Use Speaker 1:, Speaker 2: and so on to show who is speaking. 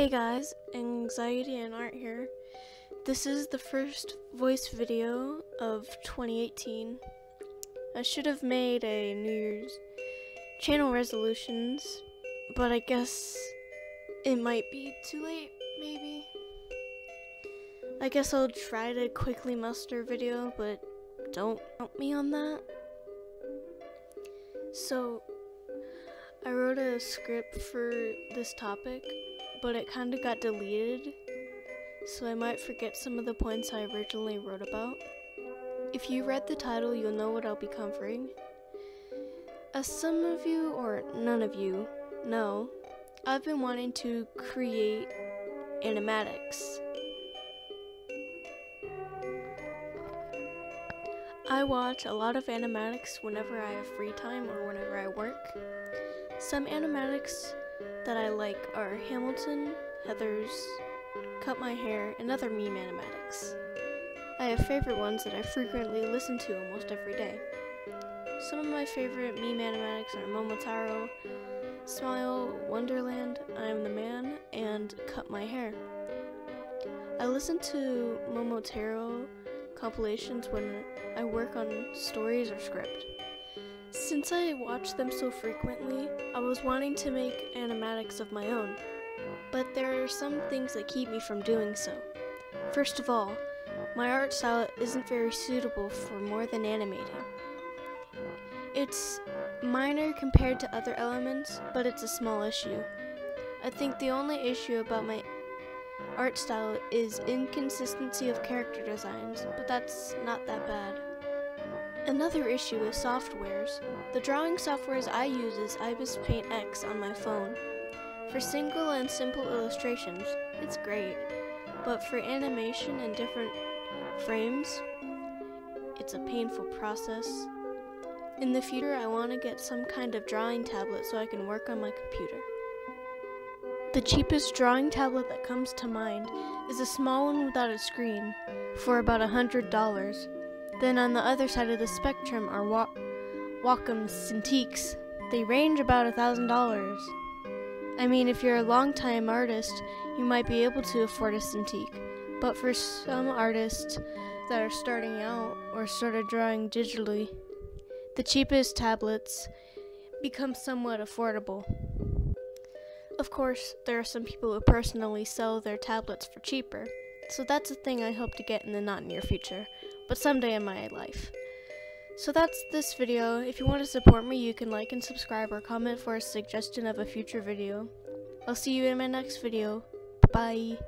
Speaker 1: Hey guys, Anxiety and Art here. This is the first voice video of 2018. I should have made a New Year's channel resolutions, but I guess it might be too late, maybe. I guess I'll try to quickly muster a video, but don't count me on that. So, I wrote a script for this topic, but it kind of got deleted, so I might forget some of the points I originally wrote about. If you read the title, you'll know what I'll be covering. As some of you, or none of you, know, I've been wanting to create animatics. I watch a lot of animatics whenever I have free time or whenever I work. Some animatics that I like are Hamilton, Heathers, Cut My Hair, and other meme animatics. I have favorite ones that I frequently listen to almost every day. Some of my favorite meme animatics are Momotaro, Smile, Wonderland, I Am the Man, and Cut My Hair. I listen to Momotaro compilations when I work on stories or script. Since I watch them so frequently, I was wanting to make animatics of my own, but there are some things that keep me from doing so. First of all, my art style isn't very suitable for more than animating. It's minor compared to other elements, but it's a small issue. I think the only issue about my art style is inconsistency of character designs, but that's not that bad. Another issue is softwares. The drawing softwares I use is Ibis Paint X on my phone. For single and simple illustrations, it's great, but for animation and different frames, it's a painful process. In the future, I want to get some kind of drawing tablet so I can work on my computer. The cheapest drawing tablet that comes to mind is a small one without a screen for about a $100. Then on the other side of the spectrum are Wa- Wacom Cintiqs. They range about a $1,000. I mean, if you're a long-time artist, you might be able to afford a Cintiq. But for some artists that are starting out or started drawing digitally, the cheapest tablets become somewhat affordable. Of course, there are some people who personally sell their tablets for cheaper, so that's a thing I hope to get in the not near future, but someday in my life. So that's this video. If you want to support me, you can like and subscribe or comment for a suggestion of a future video. I'll see you in my next video. Bye.